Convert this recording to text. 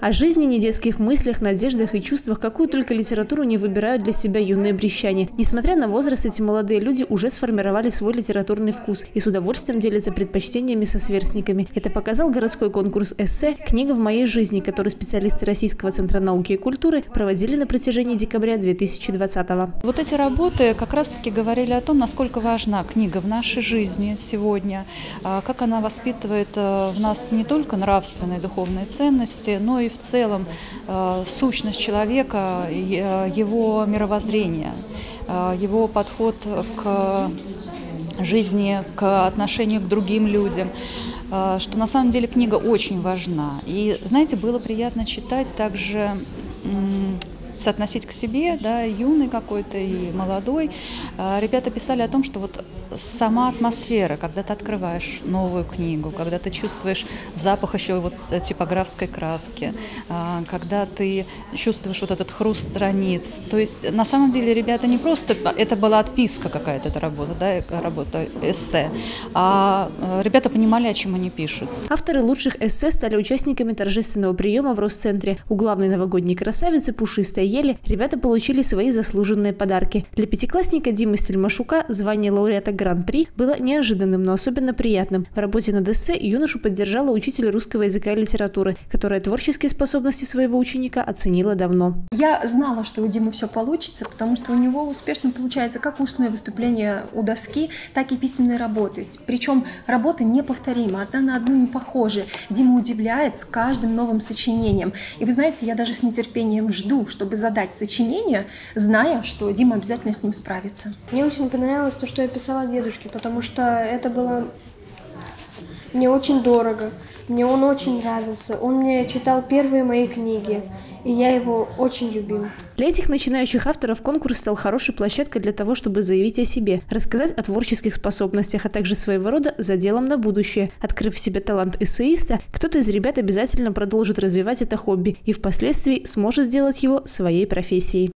О жизни, недетских мыслях, надеждах и чувствах, какую только литературу не выбирают для себя юные брещане. Несмотря на возраст, эти молодые люди уже сформировали свой литературный вкус и с удовольствием делятся предпочтениями со сверстниками. Это показал городской конкурс эссе «Книга в моей жизни», который специалисты Российского центра науки и культуры проводили на протяжении декабря 2020 -го. Вот эти работы как раз-таки говорили о том, насколько важна книга в нашей жизни сегодня, а, как она воспитывает э, в нас не только нравственные духовные ценности, но и и в целом э, сущность человека, э, его мировоззрение, э, его подход к жизни, к отношению к другим людям что на самом деле книга очень важна. И, знаете, было приятно читать также соотносить к себе, да, юный какой-то и молодой. Ребята писали о том, что вот сама атмосфера, когда ты открываешь новую книгу, когда ты чувствуешь запах еще вот типографской краски, а, когда ты чувствуешь вот этот хруст страниц. То есть на самом деле ребята не просто, это была отписка какая-то эта работа, да, работа эссе, а э, ребята понимали, о чем они пишут. Авторы лучших эссе стали участниками торжественного приема в Росцентре. У главной новогодней красавицы «Пушистая ели» ребята получили свои заслуженные подарки. Для пятиклассника Димы Стельмашука звание лауреата Гран-при было неожиданным, но особенно приятным. В работе над эссе юношу поддержала учитель русского языка и литературы, которая творческие способности своего ученика оценила давно. Я знала, что у Димы все получится, потому что у него успешно получается как устное выступление у доски, так и письменные работы. Причем работы неповторимы, одна на одну не похожи. Дима удивляет с каждым новым сочинением. И вы знаете, я даже с нетерпением жду, чтобы задать сочинение, зная, что Дима обязательно с ним справится. Мне очень понравилось то, что я писала дедушке, потому что это было мне очень дорого. Мне он очень нравился. Он мне читал первые мои книги, и я его очень любил. Для этих начинающих авторов конкурс стал хорошей площадкой для того, чтобы заявить о себе, рассказать о творческих способностях, а также своего рода заделом на будущее. Открыв в себе талант эссеиста, кто-то из ребят обязательно продолжит развивать это хобби и впоследствии сможет сделать его своей профессией.